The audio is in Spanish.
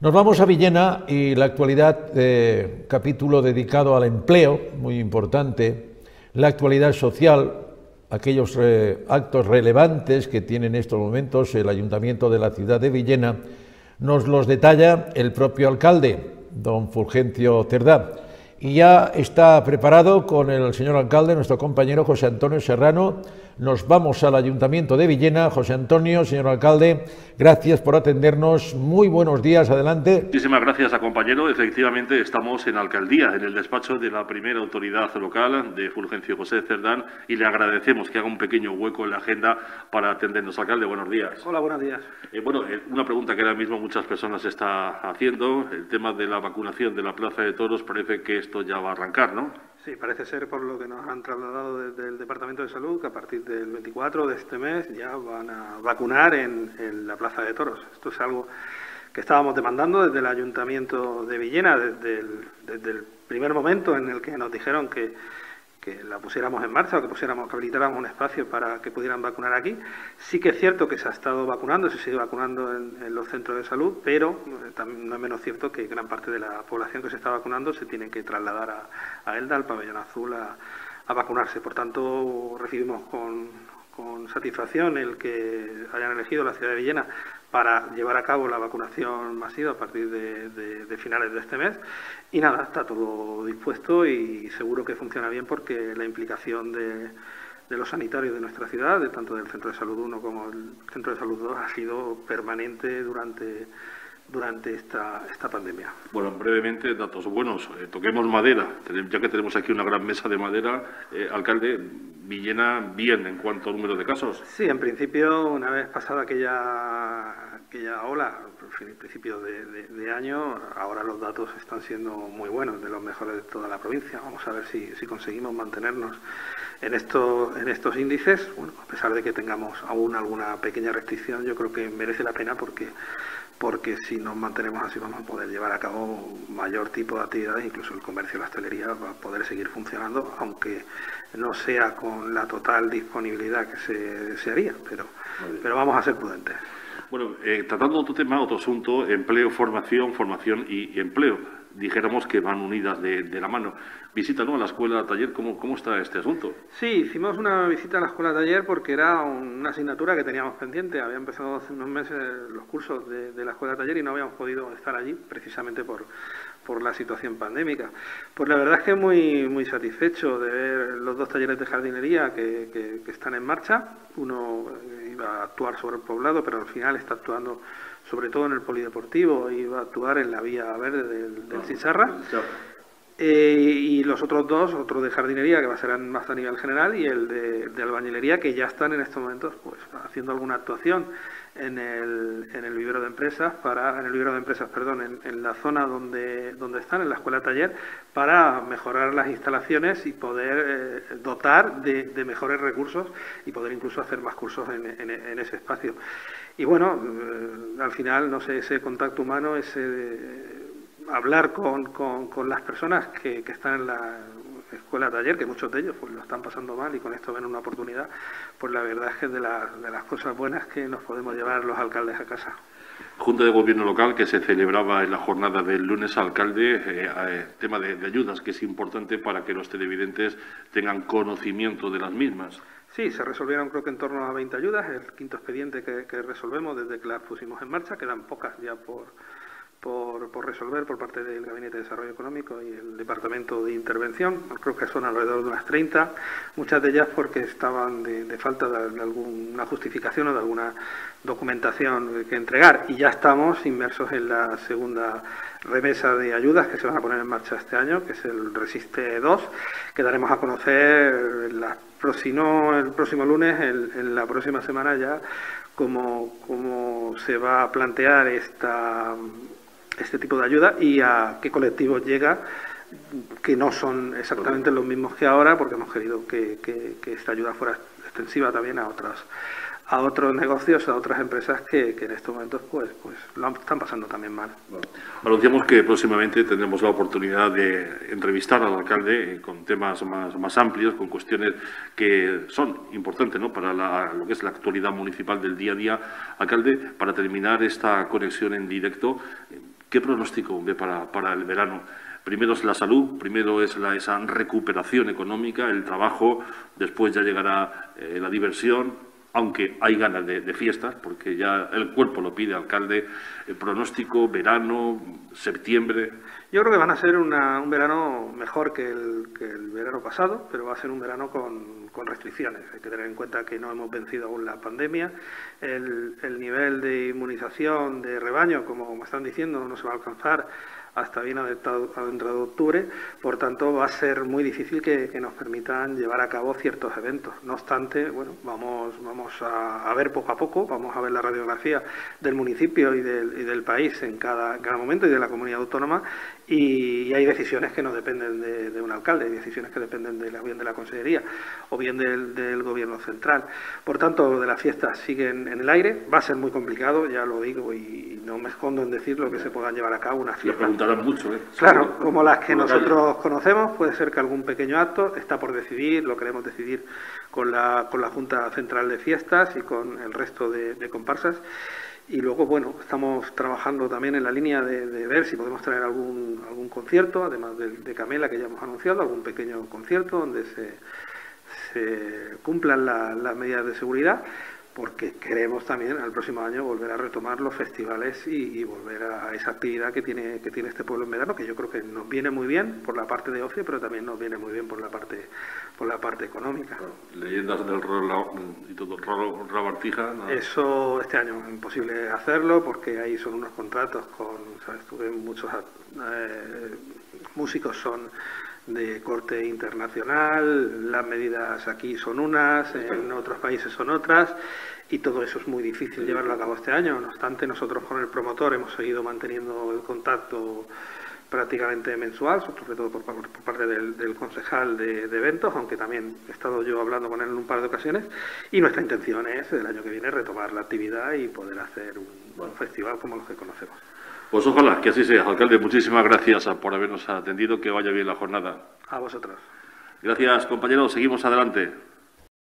Nos vamos a Villena y la actualidad, eh, capítulo dedicado al empleo, muy importante, la actualidad social, aquellos eh, actos relevantes que tiene en estos momentos el Ayuntamiento de la ciudad de Villena, nos los detalla el propio alcalde, don Fulgencio Cerdá. Y ya está preparado con el señor alcalde, nuestro compañero José Antonio Serrano, nos vamos al Ayuntamiento de Villena. José Antonio, señor alcalde, gracias por atendernos. Muy buenos días, adelante. Muchísimas gracias, compañero. Efectivamente, estamos en alcaldía, en el despacho de la primera autoridad local de Fulgencio José Cerdán, y le agradecemos que haga un pequeño hueco en la agenda para atendernos. Alcalde, buenos días. Hola, buenos días. Eh, bueno, eh, una pregunta que ahora mismo muchas personas está haciendo, el tema de la vacunación de la Plaza de Toros, parece que esto ya va a arrancar, ¿no? Sí, parece ser por lo que nos han trasladado desde el Departamento de Salud que a partir del 24 de este mes ya van a vacunar en, la Plaza de Toros. Esto es algo que estábamos demandando desde el Ayuntamiento de Villena, desde el primer momento en el que nos dijeron que que la pusiéramos en marcha o que pusiéramos, habilitáramos un espacio para que pudieran vacunar aquí. Sí que es cierto que se ha estado vacunando, se sigue vacunando en, los centros de salud, pero eh, no es menos cierto que gran parte de la población que se está vacunando se tiene que trasladar a, a Elda, al pabellón azul, a vacunarse. Por tanto, recibimos con, con satisfacción el que hayan elegido la ciudad de Villena para llevar a cabo la vacunación masiva a partir de, finales de este mes. Y nada, está todo dispuesto y seguro que funciona bien porque la implicación de, los sanitarios de nuestra ciudad, de tanto del Centro de Salud 1 como el Centro de Salud 2, ha sido permanente durante durante esta, esta pandemia. Bueno, brevemente, datos buenos. Eh, toquemos madera, ya que tenemos aquí una gran mesa de madera. Eh, alcalde, Villena bien en cuanto al número de casos. Sí, en principio, una vez pasada aquella, aquella ola, en principio de, año, ahora los datos están siendo muy buenos, de los mejores de toda la provincia. Vamos a ver si, si conseguimos mantenernos en, esto, en estos índices. Bueno, a pesar de que tengamos aún alguna pequeña restricción, yo creo que merece la pena porque porque si nos mantenemos así vamos a poder llevar a cabo mayor tipo de actividades, incluso el comercio y la hostelería va a poder seguir funcionando, aunque no sea con la total disponibilidad que se desearía, pero, pero vamos a ser prudentes. Bueno, eh, tratando otro tema, otro asunto, empleo, formación, formación y, empleo. Dijéramos que van unidas de, la mano. Visita ¿no? a la escuela taller, ¿cómo, ¿cómo está este asunto? Sí, hicimos una visita a la escuela taller porque era una asignatura que teníamos pendiente. Había empezado hace unos meses los cursos de, de la escuela taller y no habíamos podido estar allí precisamente por, por la situación pandémica. Pues la verdad es que muy, muy satisfecho de ver los dos talleres de jardinería que, que, están en marcha. Uno iba a actuar sobre el poblado, pero al final está actuando sobre todo en el polideportivo, iba a actuar en la vía verde del, del Cizarra. Eh, y los otros dos, otro de jardinería que va a ser más a nivel general y el de, de albañilería que ya están en estos momentos pues haciendo alguna actuación en el, en el vivero de empresas, para, en el vivero de empresas, perdón, en, la zona donde, donde están, en la escuela taller, para mejorar las instalaciones y poder eh, dotar de, mejores recursos y poder incluso hacer más cursos en, ese espacio. Y bueno, eh, al final, no sé, ese contacto humano, ese hablar con, con, las personas que, que están en la escuela taller, que muchos de ellos pues, lo están pasando mal y con esto ven una oportunidad, pues la verdad es que es de, de las cosas buenas que nos podemos llevar los alcaldes a casa. Junta de Gobierno Local que se celebraba en la jornada del lunes, alcalde, eh, eh, tema de, ayudas, que es importante para que los televidentes tengan conocimiento de las mismas. Sí, se resolvieron creo que en torno a 20 ayudas, el quinto expediente que, que resolvemos desde que las pusimos en marcha, quedan pocas ya por, por, resolver por parte del Gabinete de Desarrollo Económico y el Departamento de Intervención. Creo que son alrededor de unas 30, muchas de ellas porque estaban de, falta de, alguna justificación o de alguna documentación que entregar. Y ya estamos inmersos en la segunda remesa de ayudas que se van a poner en marcha este año, que es el Resiste 2, que daremos a conocer la, el próximo lunes, en la próxima semana ya, cómo, cómo se va a plantear esta este tipo de ayuda y a qué colectivos llega que no son exactamente los mismos que ahora porque hemos querido que, esta ayuda fuera extensiva también a otras a otros negocios, a otras empresas que, en estos momentos pues, pues lo están pasando también mal. anunciamos que próximamente tendremos la oportunidad de entrevistar al alcalde con temas más, más amplios, con cuestiones que son importantes ¿no? para lo que es la actualidad municipal del día a día. Alcalde, para terminar esta conexión en directo, ¿Qué pronóstico ve para, para el verano? Primero es la salud, primero es la, esa recuperación económica, el trabajo, después ya llegará eh, la diversión, aunque hay ganas de, fiestas, porque ya el cuerpo lo pide, alcalde, el pronóstico, verano, septiembre. Yo creo que van a ser una, un verano mejor que el, que el, verano pasado, pero va a ser un verano con, con, restricciones. Hay que tener en cuenta que no hemos vencido aún la pandemia. El, el nivel de inmunización de rebaño, como me están diciendo, no se va a alcanzar hasta bien adentrado, de octubre, por tanto va a ser muy difícil que, que, nos permitan llevar a cabo ciertos eventos. No obstante, bueno, vamos, vamos a, a, ver poco a poco, vamos a ver la radiografía del municipio y del, y del país en cada, cada, momento y de la comunidad autónoma y, y hay decisiones que no dependen de, de, un alcalde, hay decisiones que dependen de la, bien de la Consellería o bien del, del Gobierno central. Por tanto, de las fiestas siguen en el aire, va a ser muy complicado, ya lo digo y no me escondo en decir lo que se puedan llevar a cabo unas fiestas mucho. ¿eh? Claro, como las que nosotros conocemos, puede ser que algún pequeño acto está por decidir, lo queremos decidir con la, con la Junta Central de Fiestas y con el resto de, de comparsas. Y luego, bueno, estamos trabajando también en la línea de, de ver si podemos traer algún, algún concierto, además de, de, Camela que ya hemos anunciado, algún pequeño concierto donde se, se cumplan las la medidas de seguridad porque queremos también al próximo año volver a retomar los festivales y, y, volver a esa actividad que tiene que tiene este pueblo en verano que yo creo que nos viene muy bien por la parte de ocio pero también nos viene muy bien por la parte por la parte económica leyendas del rol y todo Rabartija ¿no? eso este año es imposible hacerlo porque ahí son unos contratos con sabes muchos eh, músicos son de corte internacional, las medidas aquí son unas, en otros países son otras, y todo eso es muy difícil llevarlo a cabo este año. No obstante, nosotros con el promotor hemos seguido manteniendo el contacto prácticamente mensual, sobre todo por, parte del, concejal de, eventos, aunque también he estado yo hablando con él en un par de ocasiones, y nuestra intención es el año que viene retomar la actividad y poder hacer un festival como los que conocemos. Pues ojalá que así sea. Alcalde, muchísimas gracias por habernos atendido. Que vaya bien la jornada. A vosotros. Gracias, compañeros. Seguimos adelante.